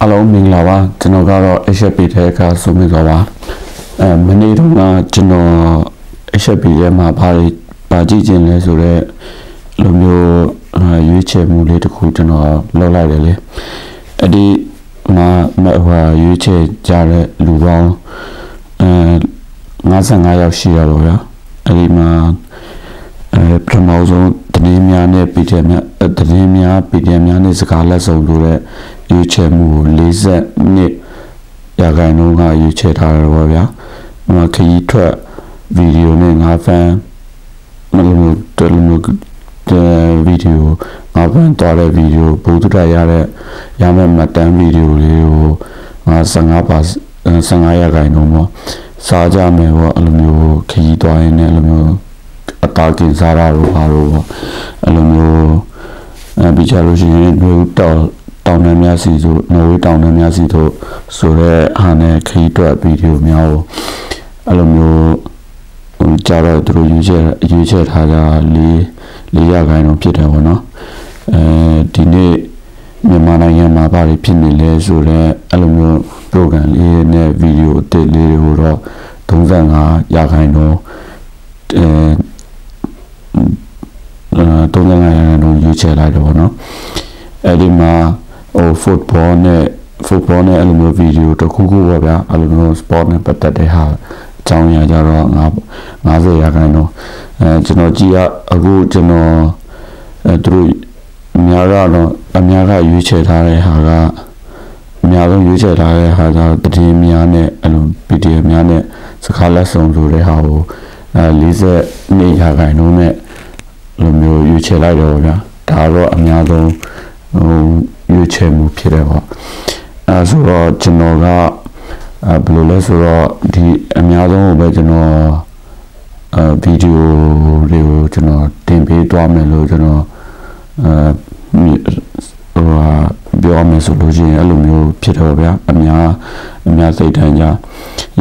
အားလုံးမင်္ဂလာပါကျွန်တော်ကတော့ HFP ထဲကဆိုမြစောပါအဲမနေ့တုန်းကကျွန်တော် HFP ထဲမှာဘာဘာကြည့်ခြင်းလဲဆိုတော့လိုမျိုးရွေးချယ်မှုလေးတစ်ခုကျွန်တော်လုပ်လိုက်တယ်လေအဲ့ဒီမှာဟိုရွေးချယ်ကြတဲ့လူပေါင်းအဲ55ယောက်ရှိရတော့ဗျာအဲ့ဒီမှာအဲပထမဆုံးတနည်းများနဲ့ PDF များတနည်းများ PDF များနဲ့စကားလက်ဆောင်လို့တဲ့ ရွေးချယ်မှုကို40နှစ်ရာခိုင်နှုန်းကရွေးချယ်ထားတယ်ပေါ့ဗျာ။ဒီမှာခရီးထွက်ဗီဒီယိုနဲ့ငါဖန်မလို့တယ်လို့တဲ့ဗီဒီယိုငါဖန်သွားတဲ့ဗီဒီယိုဘုသူတရရတဲ့ရမယ့်မှတ်တမ်းဗီဒီယိုလေးကိုငါ15ပါ15ရာခိုင်နှုန်းပေါ့စားကြမယ်ပေါ့အဲ့လိုမျိုးခရီးသွားရင်လည်းအဲ့လိုမျိုးအတာကင်စားရတော့ဘာလို့ပေါ့အဲ့လိုမျိုးအဲပြီးကြလို့ရှိရင်မျိုးတော့ တောင်တန်းများစီဆိုနော်ဝေးတောင်တန်းများစီတို့ဆိုတော့ဟာနဲ့ခရီးတွက်ဗီဒီယိုများကိုအဲ့လိုမျိုးဟိုကြတော့သူတို့ယူချက်ယူချက်ထားကြလေးလေးရခိုင်တော့ဖြစ်တယ်ပေါ့နော်အဲဒီနေ့မြန်မာနိုင်ငံမှာဘာတွေဖြစ်နေလဲဆိုတော့အဲ့လိုမျိုး program လေးနဲ့ဗီဒီယိုအသစ်လေးတွေကိုတော့35ရခိုင်တော့အဲ35ရခိုင်တော့ယူချက်လိုက်တယ်ပေါ့နော်အဲ့ဒီမှာ ဟို football နဲ့ football နဲ့အဲ့လိုမျိုးဗီဒီယိုတစ်ခုခုပေါ့ဗျာအဲ့လိုမျိုး sport နဲ့ပတ်သက်တဲ့ဟာအကြောင်းအရာကြတော့ငါ90ရာခိုင်နှုန်းအဲကျွန်တော်ကြည့်ရအခုကျွန်တော်အဲသူတို့အများကတော့အများကရွေးချယ်ထားတဲ့ဟာကအများဆုံးရွေးချယ်ထားတဲ့ဟာကတည်င်းများနဲ့အဲ့လို PDF များနဲ့စကားလက်ဆောင်ဆိုတဲ့ဟာကိုအဲ40နေရာခိုင်နှုန်းနဲ့လိုမျိုးရွေးချယ်လိုက်တော့ဗျာဒါတော့အများဆုံးဟို ရွေးချယ်မှုဖြစ်တယ်ပေါ့အဲဆိုတော့ကျွန်တော်ကအဲဘယ်လိုလဲဆိုတော့ဒီအများဆုံးကိုပဲကျွန်တော်အဲဗီဒီယိုတွေကိုကျွန်တော်တင်ပေးသွားမယ်လို့ကျွန်တော်အဲဟိုပြောမယ်ဆိုလို့ရှိရင်အဲ့လိုမျိုးဖြစ်တော့ဗျာအများအများစိတ်တိုင်းကြ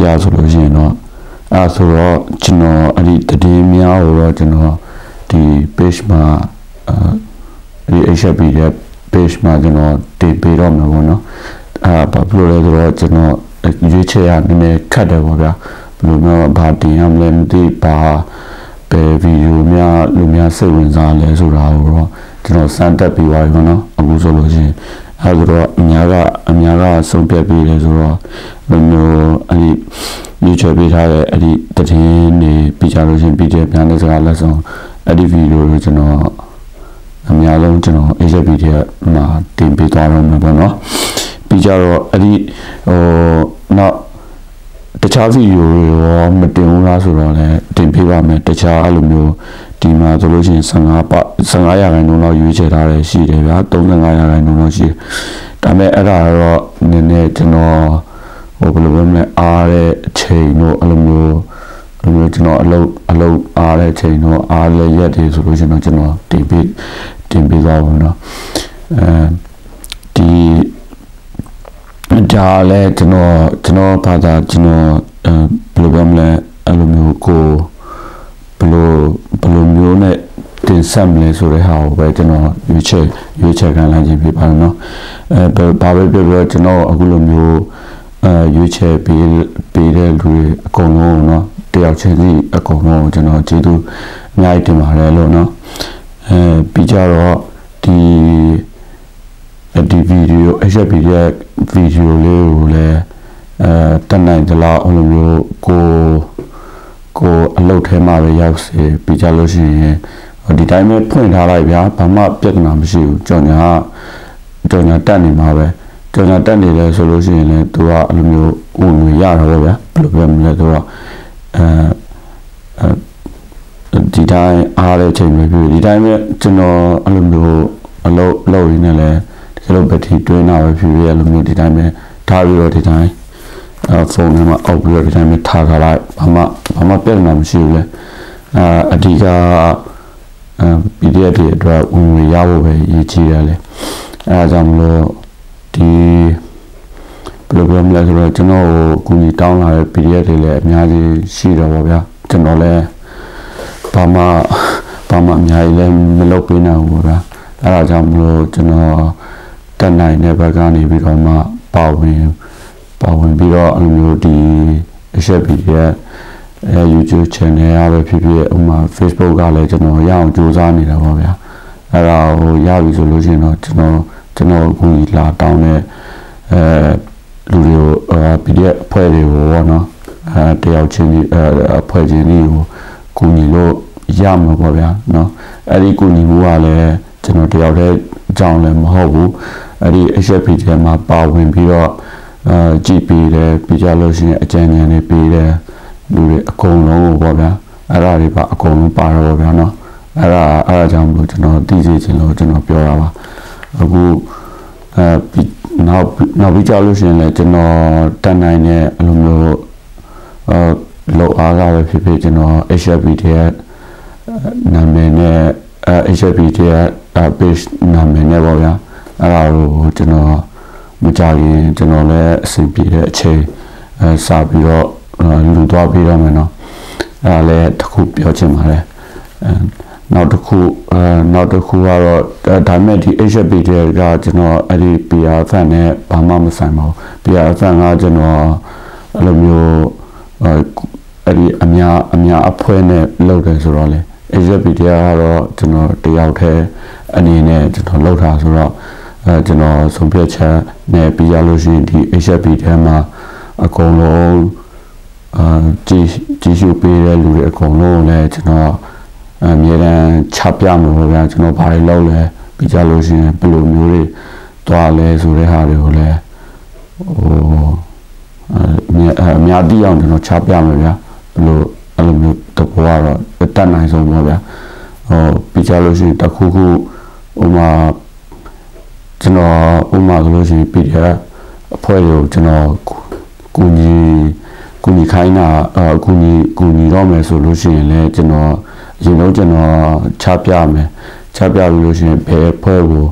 ရဆိုလို့ရှိရင်တော့အဲဆိုတော့ကျွန်တော်အဲ့ဒီတည်င်းများကိုတော့ကျွန်တော်ဒီ page မှာအဲဒီ HFP ရဲ့ page မှာကျွန်တော်တင်ပေးတော့မှာပေါ့နော်အာဘာဖြစ်လို့လဲဆိုတော့ကျွန်တော်ရွေးချယ်ရနည်းနည်းခက်တယ်ပေါ့ဗျာဘယ်လိုမျိုးဘာတင်ရမလဲမသိဘာပဲဗီဒီယိုများလူများစိတ်ဝင်စားလဲဆိုတာကိုတော့ကျွန်တော်စမ်းတက်ပြီးပါပြီပေါ့နော်အခုဆိုလို့ရှိရင်အဲဆိုတော့အများကအများကဆုံးဖြတ်ပြီးတယ်ဆိုတော့ဘယ်လိုအဲ့ဒီရွေးချယ်ပေးထားတဲ့အဲ့ဒီတည်င်းနေပြီးကြလို့ရှိရင် PDF ပြန်တဲ့စကားလက်ဆောင်အဲ့ဒီဗီဒီယိုကိုကျွန်တော် အများဆုံးကျွန်တော် HFP တွေမှာတင်ပေးသွားတော့မှာပေါ့နော်ပြီးကြတော့အဲ့ဒီဟိုနောက်တခြားဗီဒီယိုတွေရောမတင်ဘူးလားဆိုတော့လည်းတင်ပေးပါမယ်တခြားအဲ့လိုမျိုးဒီမှာဆိုလို့ရှိရင်15ပတ်15ရာခိုင်နှုန်းလောက်ရွေးချယ်ထားတယ်ရှိတယ်ဗျာ35ရာခိုင်နှုန်းလောက်ရှိတယ်ဒါပေမဲ့အဲ့ဒါတော့နည်းနည်းကျွန်တော်ဟိုဘယ်လိုပြောမလဲအားတဲ့အချိန်တို့အဲ့လိုမျိုးလိုမျိုးကျွန်တော်အလုပ်အလုပ်အားတဲ့ချိန်တော့အားလည်းရက်တယ်ဆိုလို့ကျွန်တော်ကျွန်တော်တင်ပေး တင်ပေးသွားပါတော့အဲဒီဒါလည်းကျွန်တော်ကျွန်တော်ဘာသာကျွန်တော်ဘယ်လိုပြောမလဲအဲ့လိုမျိုးကိုဘယ်လိုဘယ်လိုမျိုးနဲ့တင်ဆက်မလဲဆိုတဲ့ဟာကိုပဲကျွန်တော်ရွေးချယ်ရွေးချယ်ခံလိုက်ခြင်းဖြစ်ပါတယ်နော်အဲဘာပဲပြောပြောကျွန်တော်အခုလိုမျိုးအဲရွေးချယ်ပေးပေးတဲ့လူတွေအကုန်လုံးเนาะတယောက်ချင်းစီအကုန်လုံးကျွန်တော်ကျေးဇူးအများကြီးတင်ပါတယ်လို့เนาะ အဲပြီးကြတော့ဒီဒီဗီဒီယို HFP ရဲ့ဗီဒီယိုလေးကိုလည်းအဲတက်နိုင်ကြလားအဲ့လိုမျိုးကိုကိုအလုပ်ထဲမှာပဲရောက်စေပြီးကြလို့ရှိရင်ဒီတိုင်းပဲဖွင့်ထားလိုက်ဗျာဘာမှပြဿနာမရှိဘူးကြော်ညာကြော်ညာတက်နေမှာပဲကြော်ညာတက်နေတယ်ဆိုလို့ရှိရင်လည်းသူကအဲ့လိုမျိုးဝင်ဝင်ရတာပဲဗျာဘယ်လိုပြောမလဲသူကအဲ ဒီတိုင်းအားတဲ့ချိန်ပဲဖြစ်ဒီတိုင်းပဲကျွန်တော်အဲ့လိုမျိုးအလုပ်လုပ်ရင်းနဲ့လည်းဒီလိုဘက်ထရီတွင်းတာပဲဖြစ်ဖြစ်အဲ့လိုမျိုးဒီတိုင်းပဲထားပြီးတော့ဒီတိုင်းအဲဖုန်းထဲမှာအောက်ပြီးတော့ဒီတိုင်းပဲထားထားလိုက်ဘာမှဘာမှပြဿနာမရှိဘူးလေအဲအဓိကအဲ PDF တွေအတွက်ဝင်ဝင်ရဖို့ပဲရည်ကြီးရတယ်အဲဒါကြောင့်မလို့ဒီဘယ်လိုပြောမလဲဆိုတော့ကျွန်တော်ကိုကူညီတောင်းလာတဲ့ PDF တွေလည်းအများကြီးရှိတော့ပါဗျာကျွန်တော်လည်း ဘာမှဘာမှအများကြီးလည်းမလုပ်ပေးနိုင်ဘူးဗျာအဲဒါကြောင့်မလို့ကျွန်တော်တက်နိုင်တဲ့ဘက်ကနေပြီးတော့မှပပါဝင်ပါဝင်ပြီးတော့အဲ့လိုမျိုးဒီ HFP ရဲ့အဲ YouTube channel ရပဲဖြစ်ဖြစ်ဥမာ Facebook ကလည်းကျွန်တော်ရအောင်ကြိုးစားနေတာပါဗျာအဲ့ဒါဟိုရပြီဆိုလို့ရှိရင်တော့ကျွန်တော်ကျွန်တော်အခုလာတောင်းတဲ့အဲလူတွေကို PDF အဖွဲ့တွေကိုပေါ့နော်အဲတယောက်ချင်းအဲအဖွဲ့ချင်းတွေကိုကူညီလို့ ရမှာပေါ့ဗျာနော်အဲ့ဒီကူညီမှုကလည်းကျွန်တော်တယောက်တည်းကြောင်းလည်းမဟုတ်ဘူးအဲ့ဒီ HFP ထဲမှာပါဝင်ပြီးတော့အဲကြည်ပြီးတယ်ပြီးကြလို့ရှိရင်အကြံဉာဏ်တွေပြီးတယ်လူတွေအကုန်လုံးကိုပေါ့ဗျာအဲ့ဒါတွေပါအကုန်လုံးပါတော့ဗျာနော်အဲ့ဒါအဲ့ဒါကြောင့်မလို့ကျွန်တော်သိစေချင်လို့ကျွန်တော်ပြောတာပါအခုအဲနောက်နောက်ပြီးကြလို့ရှိရင်လည်းကျွန်တော်တန်နိုင်တဲ့အလိုမျိုးအဲလောအားကပဲဖြစ်ဖြစ်ကျွန်တော် HFP ရဲ့ နာမည်နဲ့အဲ HFP ရဲ့ page နာမည်နဲ့ပေါ့ဗျာအဲ့ဒါကိုကျွန်တော်မကြခင်ကျွန်တော်လည်းအဆင်ပြေတဲ့အချိန်အဲစပြီးတော့လူသွားပြီးတော့မယ်နော်အဲ့ဒါလည်းတစ်ခုပြောချင်ပါတယ်အဲနောက်တစ်ခုအဲနောက်တစ်ခုကတော့ဒါမဲ့ဒီ HFP တွေကကျွန်တော်အဲ့ဒီ PR fan နဲ့ဘာမှမဆိုင်ပါဘူး PR fan ကကျွန်တော်အဲ့လိုမျိုးအဲ့ဒီအများအများအဖွဲ့နဲ့လုပ်တယ်ဆိုတော့လေ HFP တွေကတော့ကျွန်တော်တယောက်တည်းအနေနဲ့ကျွန်တော်လုပ်တာဆိုတော့အဲကျွန်တော်ဆုံးဖြတ်ချက်နဲ့ပြီးရလို့ရှိရင်ဒီ HFP ထဲမှာအကုန်လုံးအာကြည်ကြည်ရှုပေးတဲ့လူတွေအကုန်လုံးလည်းကျွန်တော်အမြဲတမ်းချပြမှာပေါ့ဗျာကျွန်တော်ဘာတွေလုပ်လဲပြီးကြလို့ရှိရင်ဘယ်လိုမျိုးတွေတွားလဲဆိုတဲ့ဟာတွေကိုလည်းဟိုအများတိအောင်ကျွန်တော်ချပြမှာဗျာဘယ်လိုအဲ့လိုမျိုးတဘောကတော့ တတ်နိုင်ဆုံးပေါ့ဗျာဟိုပြီးကြလို့ရှိရင်တခုခုဥမာကျွန်တော်ဥမာဆိုလို့ရှိရင် PDF အဖွဲ့တွေကိုကျွန်တော်ကူညီကူညီခိုင်းတာအကူညီကူညီတော့မယ်ဆိုလို့ရှိရင်လည်းကျွန်တော်အရင်တော့ကျွန်တော်ချပြမယ်ချပြပြီးလို့ရှိရင်ဘယ်ဖွဲ့ကို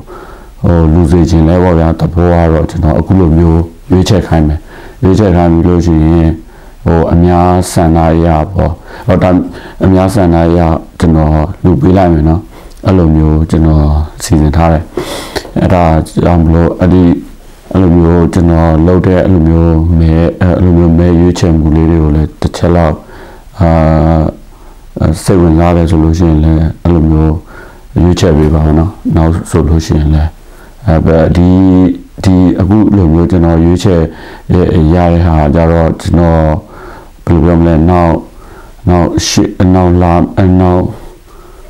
ဟိုလူစေခြင်းလဲပေါ့ဗျာတဘောကတော့ကျွန်တော်အခုလိုမျိုးရွေးချက်ခိုင်းမယ်ရွေးချက်ခိုင်းပြီးလို့ရှိရင် ဟိုအများဆန္ဒရပေါ့ဟောဒါအများဆန္ဒရကျွန်တော်လူပေးလိုက်မယ်နော်အဲ့လိုမျိုးကျွန်တော်စီစဉ်ထားတယ်အဲ့ဒါကြောင့်မလို့အဲ့ဒီအဲ့လိုမျိုးကျွန်တော်လုပ်တဲ့အဲ့လိုမျိုးမဲအဲ့လိုမျိုးမဲရွေးချယ်မှုလေးတွေကိုလည်းတစ်ချက်လောက်အာစိတ်ဝင်စားတယ်ဆိုလို့ရှိရင်လည်းအဲ့လိုမျိုးရွေးချယ်ပေးပါမယ်နော်နောက်ဆိုလို့ရှိရင်လည်းအဲ့ဒီဒီအခုလိုမျိုးကျွန်တော်ရွေးချယ်ရတဲ့ဟာကြတော့ကျွန်တော် ဘယ်လိုပြောမလဲနောက်နောက်ရှစ်နောက်လာနောက်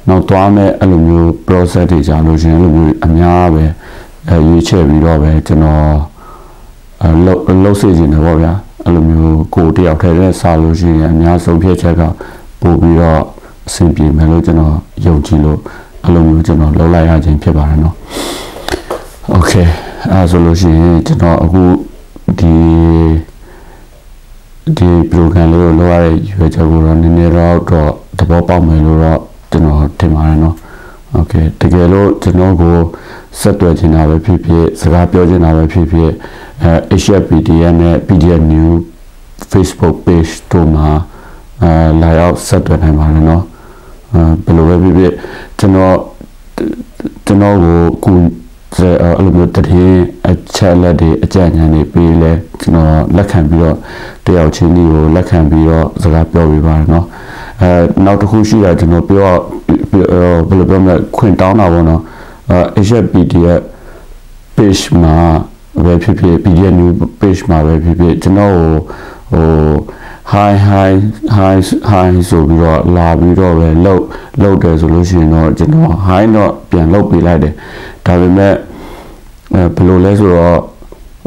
နောက်သွားမဲ့အဲ့လိုမျိုး process တွေကြာလို့ရှိရင်အဲ့လိုမျိုးအများပဲအဲရွေးချယ်ပြီးတော့ပဲကျွန်တော်အလုပ်လုပ်စေချင်တယ်ပေါ့ဗျာအဲ့လိုမျိုးကိုတယောက်ထဲနဲ့စားလို့ရှိရင်အများဆုံးဖြစ်ချက်ကပို့ပြီးတော့အဆင်ပြေမယ်လို့ကျွန်တော်ယုံကြည်လို့အဲ့လိုမျိုးကျွန်တော်လုပ်လိုက်ရခြင်းဖြစ်ပါတယ်နော်โอเคအဲဆိုလို့ရှိရင်ကျွန်တော်အခုဒီ ဒီ program လေးကိုလုပ်ရတဲ့ရွေးချက်ကိုတော့နည်းနည်းတော့တော့သဘောပေါက်မယ်လို့တော့ကျွန်တော်ထင်ပါတယ်နော်โอเคတကယ်လို့ကျွန်တော်ကိုဆက်သွယ်ချင်တာပဲဖြစ်ဖြစ်စကားပြောချင်တာပဲဖြစ်ဖြစ်အဲ HPDN နဲ့ PDF New Facebook page တို့မှာအဲလာရောက်ဆက်သွယ်နိုင်ပါတယ်နော်အဲဘယ်လိုပဲဖြစ်ဖြစ်ကျွန်တော်ကျွန်တော်ကိုကူ အဲ့လိုမျိုးတတိအချက်လက်တွေအကြံဉာဏ်တွေပေးလဲကျွန်တော်လက်ခံပြီးတော့တယောက်ချင်းဒီကိုလက်ခံပြီးတော့စကားပြောပြပါတယ်နော်အဲနောက်တစ်ခုရှိတာကျွန်တော်ပြောဘယ်လိုပြောမလဲခွင့်တောင်းတာပေါ့နော်အဲ HPD ရဲ့ page မှာပဲဖြစ်ဖြစ် PDF new page မှာပဲဖြစ်ဖြစ်ကျွန်တော်ဟို hi hi hi hi ဆိုပြီးတော့လာပြီးတော့ပဲလှုပ်လှုပ်တယ်ဆိုလို့ရှိရင်တော့ကျွန်တော် hi တော့ပြန်လှုပ်ပေးလိုက်တယ် ဒါပေမဲ့အဲဘယ်လိုလဲဆိုတော့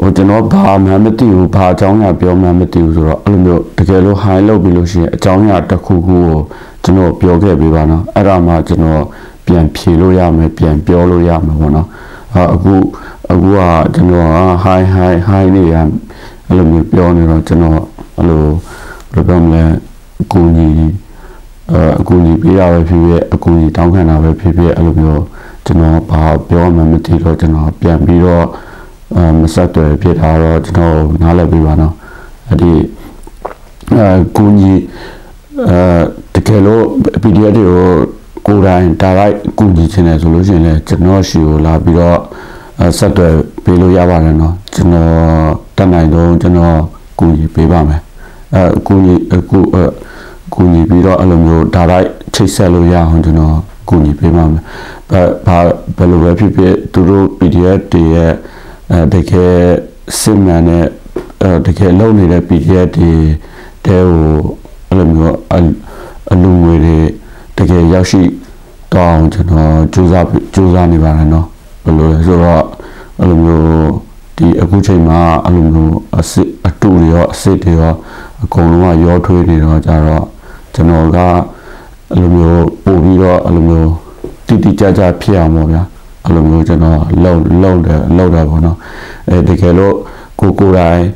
ဟိုကျွန်တော်ဘာမှမသိဘူးဘာအကြောင်းအရာပြောမှမသိဘူးဆိုတော့အဲ့လိုမျိုးတကယ်လို့ high လုပ်ပြီးလို့ရှိရင်အကြောင်းအရာတစ်ခုခုကိုကျွန်တော်ပြောခဲ့ပေးပါနော်အဲ့ဒါမှကျွန်တော်ပြန်ဖြေလို့ရမယ်ပြန်ပြောလို့ရမှာပေါ့နော်အခုအခုကကျွန်တော် high high high နေရအဲ့လိုမျိုးပြောနေတော့ကျွန်တော်အဲ့လိုဘယ်လိုပြောမလဲအကူကြီးအကူကြီးပေးရပဲဖြစ်ဖြစ်အကူကြီးတောင်းခံတာပဲဖြစ်ဖြစ်အဲ့လိုမျိုး ကျွန်တော်ဘာပြောမှမသိတော့ကျွန်တော်ပြန်ပြီးတော့အမဆက်သွယ်ဖြစ်တာတော့ကျွန်တော်နားလည်ပြီးပါနော်အဲ့ဒီအဲကိုကြီးအဲတကယ်လို့ PDF တွေကိုကိုယ်တိုင်ဒါလိုက်ကူညီချင်တယ်ဆိုလို့ရှိရင်လည်းကျွန်တော်ရှီကိုလာပြီးတော့ဆက်သွယ်ပေးလို့ရပါတယ်နော်ကျွန်တော်တက်နိုင်တော့ကျွန်တော်ကူညီပေးပါမယ်အဲကူညီကူကူညီပြီးတော့အဲ့လိုမျိုးဒါလိုက်ချိတ်ဆက်လို့ရအောင်ကျွန်တော်ကူညီပေးပါမယ် ဘာဘာဘယ်လိုပဲဖြစ်ဖြစ်သူတို့ PDF တွေရဲ့အဲတကယ်စစ်မှန်တဲ့အဲတကယ်လုံနေတဲ့ PDF တွေတဲကိုအဲ့လိုမျိုးအလူငွေတွေတကယ်ရောက်ရှိတော့အောင်ကျွန်တော်စူးစမ်းစူးစမ်းနေပါတယ်เนาะဘယ်လိုလဲဆိုတော့အဲ့လိုမျိုးဒီအခုချိန်မှာအဲ့လိုမျိုးအစစ်အတူတွေရောအစစ်တွေရောအကုန်လုံးကရောထွေးနေတော့ကြတော့ကျွန်တော်ကအဲ့လိုမျိုးပို့ပြီးတော့အဲ့လိုမျိုး တိတိကျကျဖြစ်အောင်ပေါ့ဗျာအဲ့လိုမျိုးကျွန်တော်လုံလုံတယ်လုံတာပေါ့နော်အဲတကယ်လို့ကိုကိုတိုင်း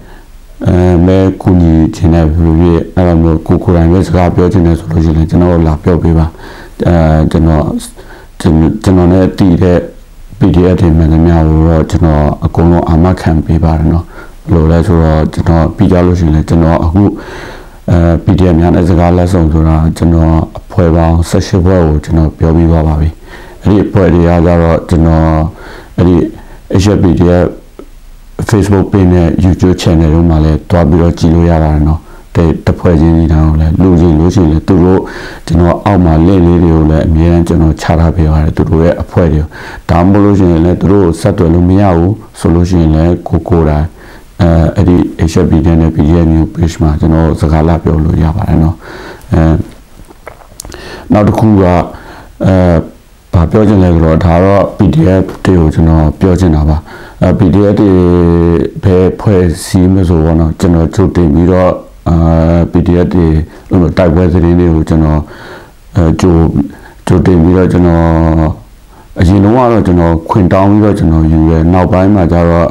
အဲမဲကူညီခြင်းနဲ့ဘယ်လိုဖြစ်အဲ့လိုမျိုးကိုကိုတိုင်းပဲစကားပြောခြင်းနဲ့ဆိုလို့ရှိရင်ကျွန်တော်လာပြောပေးပါအဲကျွန်တော်ကျွန်တော်နဲ့တည်တဲ့ PDF တွေမှန်သမျှကိုတော့ကျွန်တော်အကုန်လုံးအာမခံပေးပါတယ်နော်ဘယ်လိုလဲဆိုတော့ကျွန်တော်ပြီးကြလို့ရှိရင်လည်းကျွန်တော်အခုအဲ PDF များနဲ့စကားလက်ဆောင်ဆိုတာကျွန်တော်အဖွဲ့ပေါင်း18ဖွဲ့ကိုကျွန်တော်ပြောပြီးသွားပါပြီ အဲ့ဒီအဖွဲ့တွေကတော့ကျွန်တော်အဲ့ဒီ HB တွေ Facebook page နဲ့ YouTube channel တို့မှာလည်းတွားပြီးတော့ကြည့်လို့ရပါတယ်နော်တဲ့တဖွဲ့ချင်းတွေတောင်လည်းလူချင်းလူချင်းလည်းသူတို့ကျွန်တော်အောက်မှာလင့်လေးတွေကိုလည်းအများကြီးကျွန်တော်ခြားထားပေးပါတယ်သူတို့ရဲ့အဖွဲ့တွေဒါမှမဟုတ်လို့ရှိရင်လည်းသူတို့ဆက်သွယ်လို့မရဘူးဆိုလို့ရှိရင်လည်းကိုကိုတိုင်းအဲအဲ့ဒီ HB နဲ့ PDF new page မှာကျွန်တော်စကားလာပြောလို့ရပါတယ်နော်အဲနောက်တစ်ခုကအဲ ဘာပြောချင်လဲဆိုတော့ဒါတော့ PDF တွေကိုကျွန်တော်ပြောချင်တာပါအဲ PDF တွေဘယ်ဖွဲ့စည်းမဆိုတော့ကျွန်တော်ချုပ်တင်ပြီးတော့အာ PDF တွေဟိုတိုက်ပွဲသတင်းတွေကိုကျွန်တော်အဲကြိုကြိုတင်ပြီးတော့ကျွန်တော်အရင်တော့ကတော့ကျွန်တော်ခွင်တောင်းပြီးတော့ကျွန်တော်ယူရဲနောက်ပိုင်းမှာကျတော့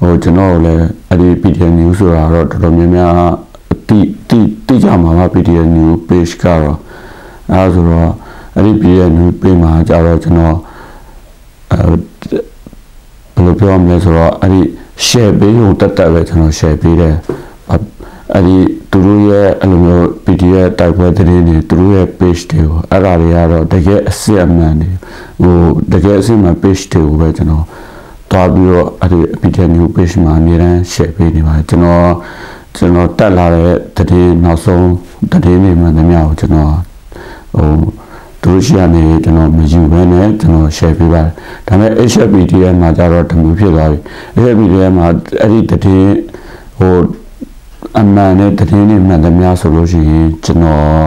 ဟိုကျွန်တော်လည်းအဲ့ဒီ PDF news ဆိုတာတော့တော်တော်များများတိတိတိကြမှာပါ PDF news page ကတော့အဲဆိုတော့ အဲ့ဒီ PDF news page မှာကျတော့ကျွန်တော်အဲဘယ်လိုပြောမလဲဆိုတော့အဲ့ဒီ share ပေးလို့တက်တက်ပဲကျွန်တော် share ပေးတယ်အဲ့ဒီသူတို့ရဲ့အဲ့လိုမျိုး PDF တိုက်ပွဲသတင်းတွေသူတို့ရဲ့ page တွေကိုအဲ့ဒါတွေကတော့တကယ်အစစ်အမှန်တွေဟိုတကယ်အစစ်မှန် page တွေကိုပဲကျွန်တော်တွားပြီးတော့အဲ့ဒီ PDF new page မှာအများတန်း share ပေးနေပါတယ်ကျွန်တော်ကျွန်တော်တက်လာတဲ့သတင်းနောက်ဆုံးသတင်းတွေမှန်သမျှကိုကျွန်တော်ဟိုသူ တို့ရှိရနေကျွန်တော်မယူဘဲနဲ့ကျွန်တော် share ပေးပါတယ်ဒါပေမဲ့ HPDN မှာကျတော့တမျိုးဖြစ်သွားပြီ HPDN မှာအဲ့ဒီသတင်းဟိုအမှန်နဲ့တည်င်းနေမှန်သမျှဆိုလို့ရှိရင်ကျွန်တော်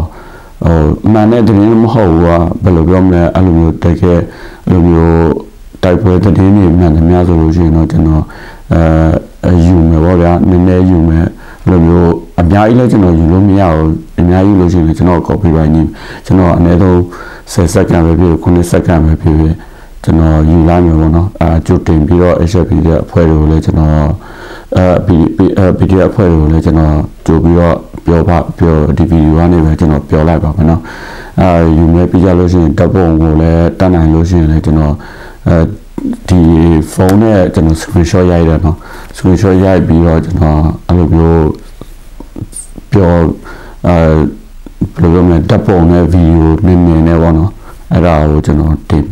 ဟိုမှန်တဲ့တည်င်းမဟုတ်ဘူးကဘယ်လိုပြောမလဲအဲ့လိုမျိုးတကယ်အဲ့လိုမျိုးတိုက်ပွဲတည်င်းနေမှန်သမျှဆိုလို့ရှိရင်တော့ကျွန်တော်အဲယူမယ်ပေါ့ဗျာနည်းနည်းယူမယ် လိုမျိုးအများကြီးလည်းကျွန်တော်ယူလို့မရဘူးအများကြီးလို့ရှိရင်ကျွန်တော် copy ပိုင်းနေကျွန်တော်အနည်းဆုံး10စက္ကန့်ပဲဖြစ်9စက္ကန့်ပဲဖြစ်ဖြစ်ကျွန်တော်ယူလိုက်မယ်ပေါ့နော်အာကြိုတင်ပြီးတော့ HFP ရဲ့အဖွဲ့တွေကိုလည်းကျွန်တော်အဲဗီဒီယိုအဖွဲ့တွေကိုလည်းကျွန်တော်ကြိုပြီးတော့ပြောပါပြောဒီဗီဒီယိုကနေပဲကျွန်တော်ပြောလိုက်ပါမယ်နော်အဲယူနေပြီးကြလို့ရှိရင်တပ်ပုံကိုလည်းတတ်နိုင်လို့ရှိရင်လည်းကျွန်တော်အဲ ဒီဖုန်းနဲ့ကျွန်တော် screenshot ရိုက်တယ်နော် screenshot ရိုက်ပြီးတော့ကျွန်တော်အဲ့လိုမျိုးပြောအဲဘယ်လိုလဲတပ်ပုံနဲ့ဗီဒီယိုနည်းနည်းနဲ့ပေါ့နော်အဲ့ဒါကိုကျွန်တော်တင်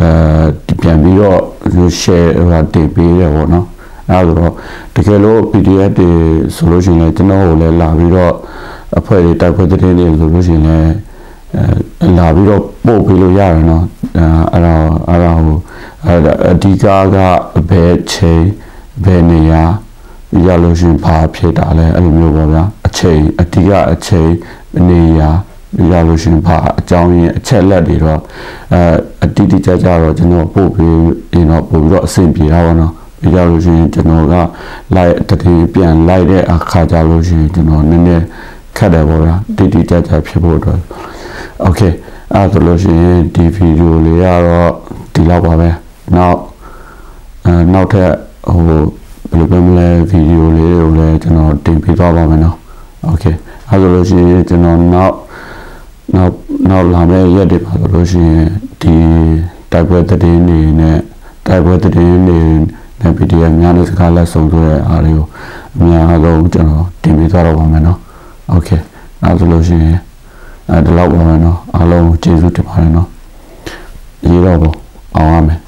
အဲပြန်ပြီးတော့ share ဟိုတင်ပေးရပေါ့နော်အဲဒါတော့တကယ်လို့ PDF တွေဆိုလို့ရှိရင်လည်းကျွန်တော်ကိုလည်းလာပြီးတော့အဖွဲ့တွေတိုက်ပွဲတဲ့တွေဆိုလို့ရှိရင်လည်းအဲလာပြီးတော့ပို့ပေးလို့ရတယ်နော်အဲအဲ့ဒါအဲ့ဒါဟို အဲ့ဒါအဓိကကဘယ်ချိန်ဘယ်နေရာရလို့ရှင်ဘာဖြစ်တာလဲအဲ့လိုမျိုးပေါ့ဗျာအချိန်အဓိကအချိန်နေရာရလို့ရှင်ဘာအကြောင်းရင်းအချက်လက်တွေတော့အဲအတိတိကျကျတော့ကျွန်တော်ပို့ပြီးရင်တော့ပို့ပြီးတော့အဆင်ပြေတာပေါ့နော်ပြရလို့ရှိရင်ကျွန်တော်ကလိုက်တတိပြန်လိုက်တဲ့အခါကြလို့ရှိရင်ကျွန်တော်နည်းနည်းခက်တယ်ပေါ့ဗျာတိတိကျကျဖြစ်ဖို့အတွက် okay အဲ့ဒါဆိုလို့ရှိရင်ဒီဗီဒီယိုလေးကတော့ဒီလောက်ပါပဲ နောက်အဲနောက်ထပ်ဟိုဘယ်လိုပြောမလဲဗီဒီယိုလေးတွေကိုလည်းကျွန်တော်တင်ပေးသွားပါမယ်နော်โอเคအဲ့ဒါလို့ရှိရင်ကျွန်တော်နောက်နောက်နောက်လာမယ့်ရက်တွေပါလို့ရှိရင်ဒီတိုက်ပွဲသတင်းတွေနဲ့တိုက်ပွဲသတင်းတွေနဲ့ PDF များနဲ့စကားလက်ဆောင်ဆိုတဲ့အားတွေကိုအများဆုံးကျွန်တော်တင်ပြသွားတော့ပါမယ်နော်။ Okay အဲဒါလို့ရှိရင်အဲဒီလောက်ပါမယ်နော်အားလုံးကျေးဇူးတင်ပါတယ်နော်။ရေးတော့အောင်ရမယ်